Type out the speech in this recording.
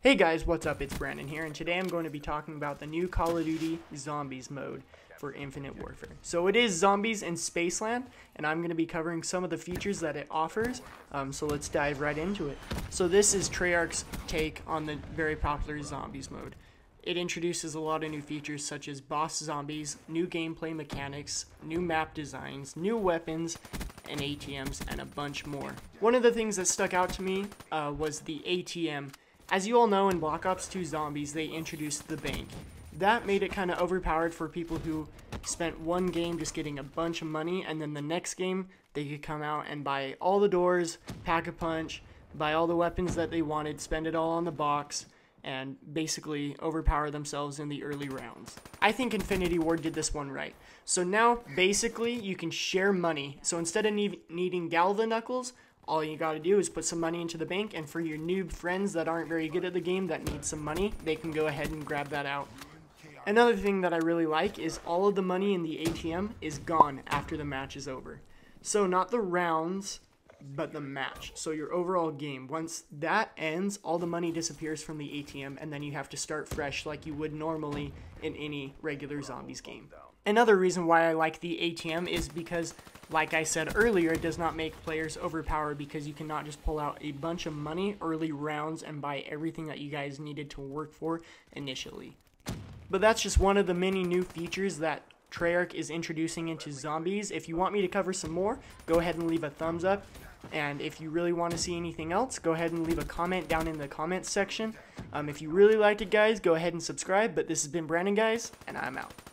Hey guys, what's up? It's Brandon here, and today I'm going to be talking about the new Call of Duty Zombies mode for Infinite Warfare. So it is Zombies in Spaceland, and I'm going to be covering some of the features that it offers, um, so let's dive right into it. So this is Treyarch's take on the very popular Zombies mode. It introduces a lot of new features such as boss zombies, new gameplay mechanics, new map designs, new weapons, and ATMs, and a bunch more. One of the things that stuck out to me uh, was the ATM as you all know, in Black Ops 2 Zombies, they introduced the bank. That made it kind of overpowered for people who spent one game just getting a bunch of money, and then the next game, they could come out and buy all the doors, pack a punch, buy all the weapons that they wanted, spend it all on the box, and basically overpower themselves in the early rounds. I think Infinity Ward did this one right. So now, basically, you can share money. So instead of need needing Galva Knuckles, all you got to do is put some money into the bank and for your noob friends that aren't very good at the game that need some money they can go ahead and grab that out. Another thing that i really like is all of the money in the atm is gone after the match is over. So not the rounds but the match so your overall game once that ends all the money disappears from the atm and then you have to start fresh like you would normally in any regular zombies game another reason why i like the atm is because like I said earlier, it does not make players overpowered because you cannot just pull out a bunch of money early rounds and buy everything that you guys needed to work for initially. But that's just one of the many new features that Treyarch is introducing into zombies. If you want me to cover some more, go ahead and leave a thumbs up. And if you really want to see anything else, go ahead and leave a comment down in the comments section. Um, if you really liked it, guys, go ahead and subscribe. But this has been Brandon, guys, and I'm out.